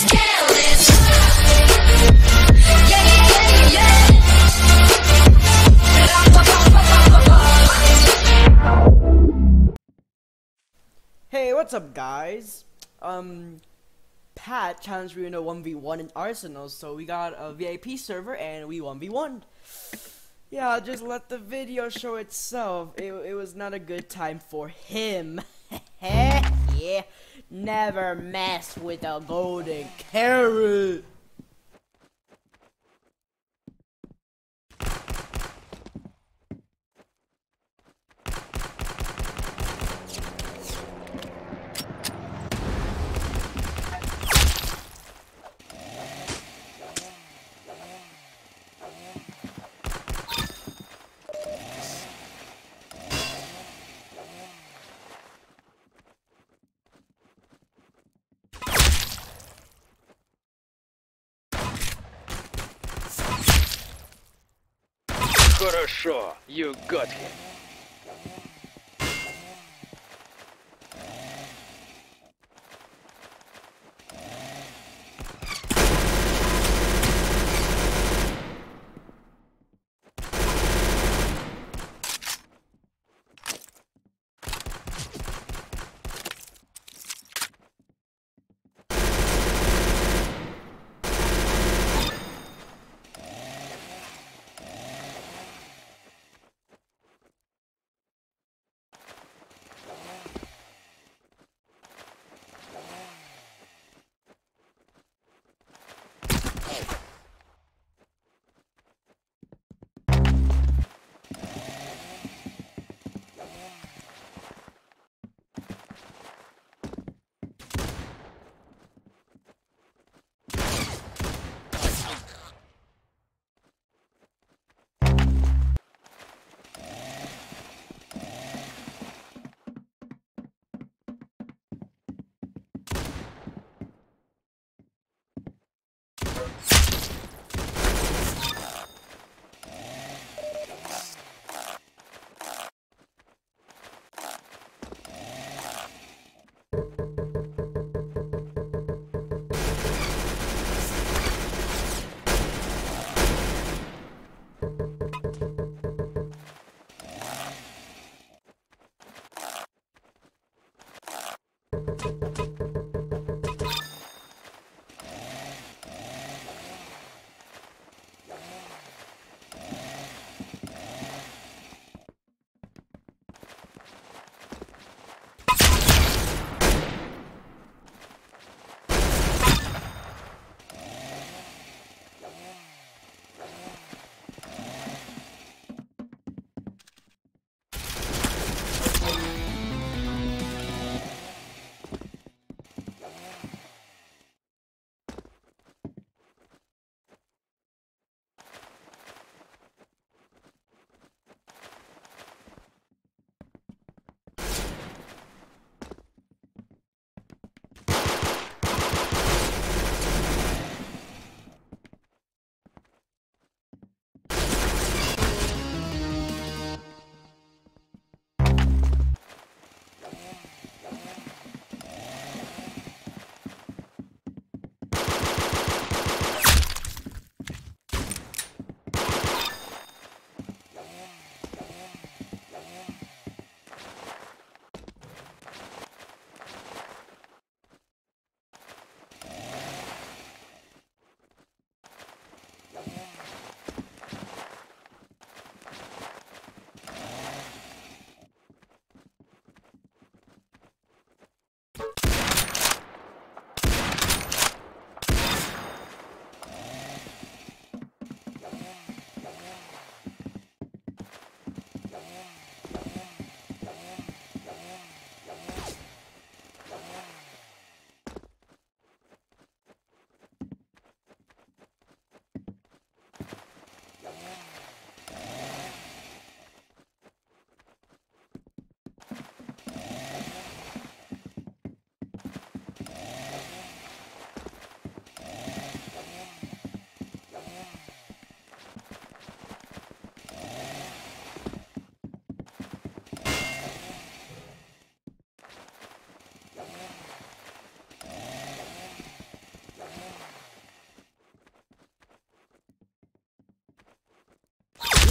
Hey, what's up, guys? Um, Pat challenged me in a 1v1 in Arsenal, so we got a VIP server and we 1v1. Yeah, just let the video show itself. It, it was not a good time for him. yeah, never mess with a golden carrot. Хорошо, you got him.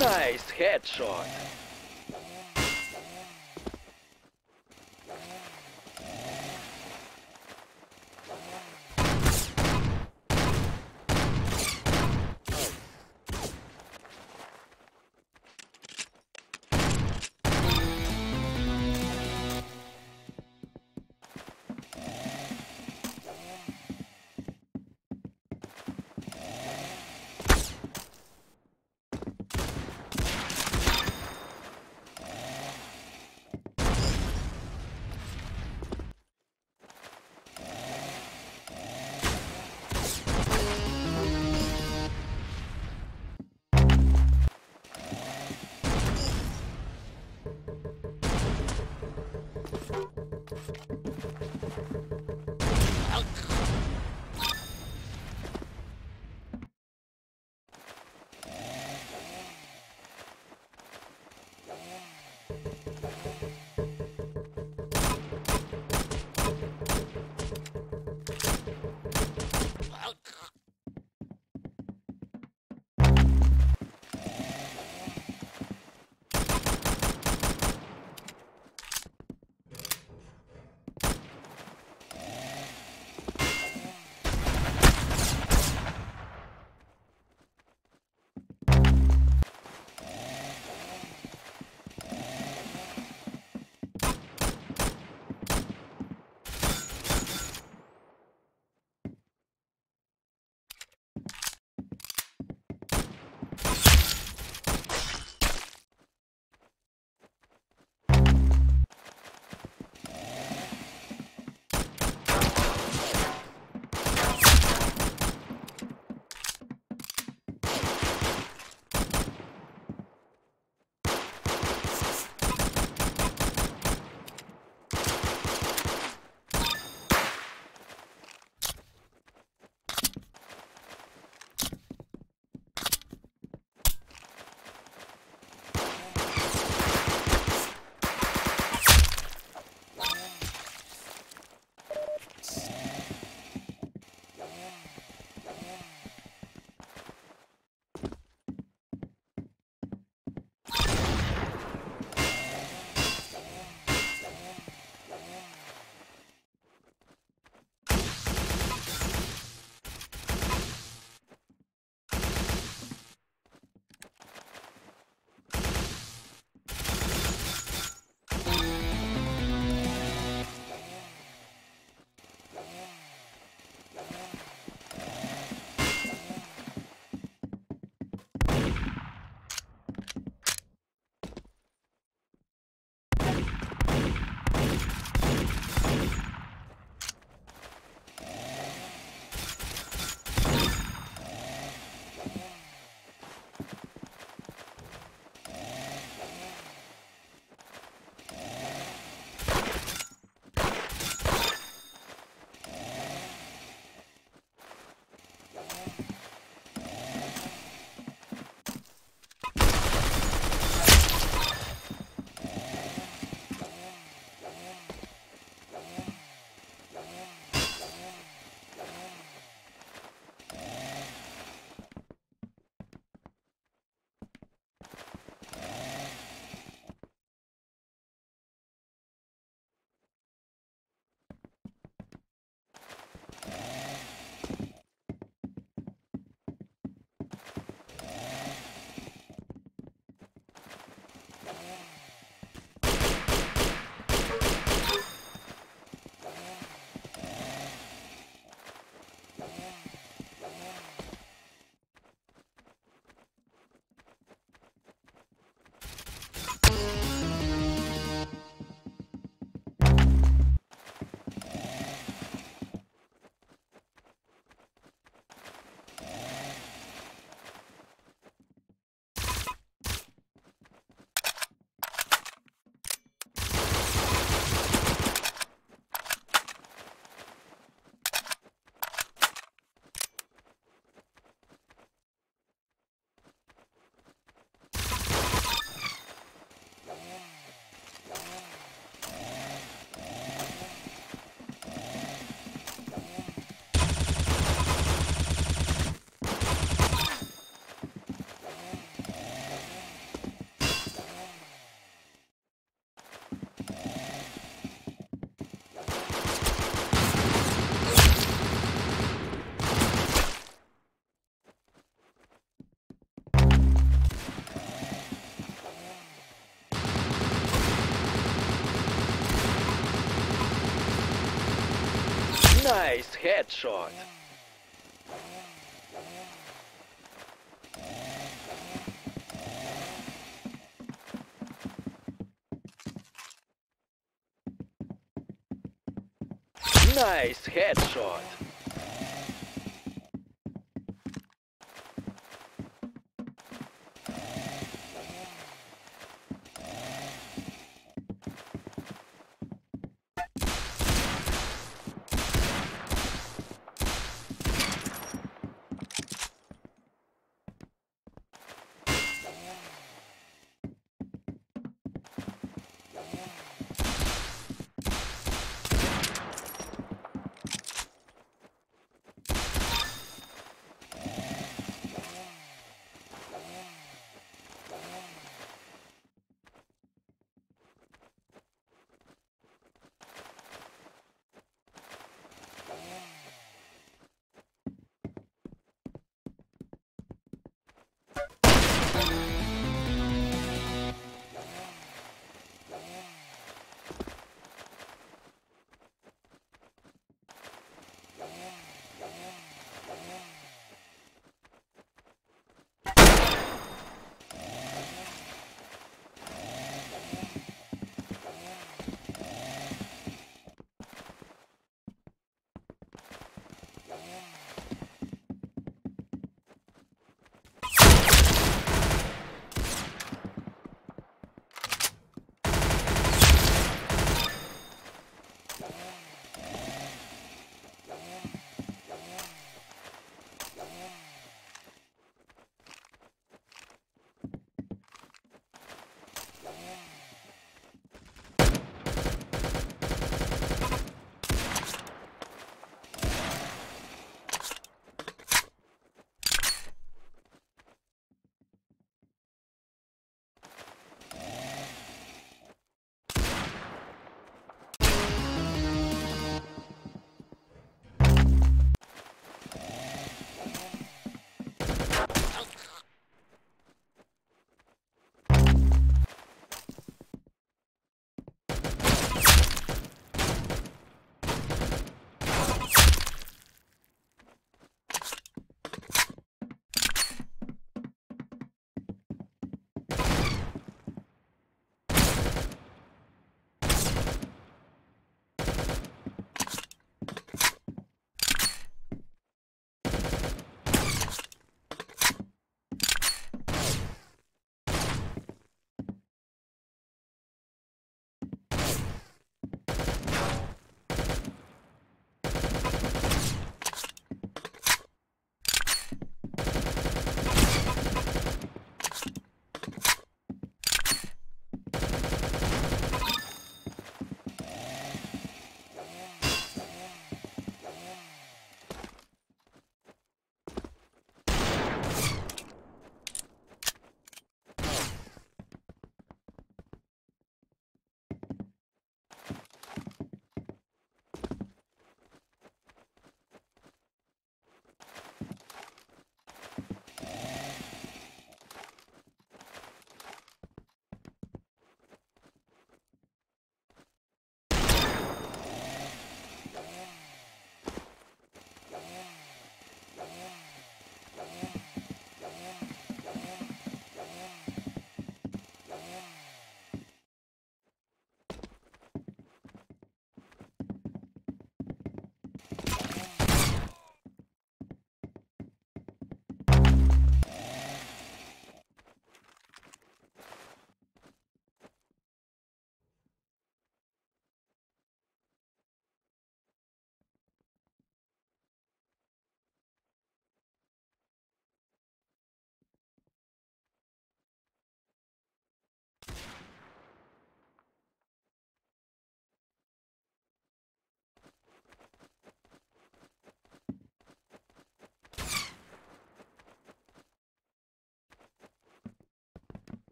Nice headshot. Nice headshot. Nice headshot.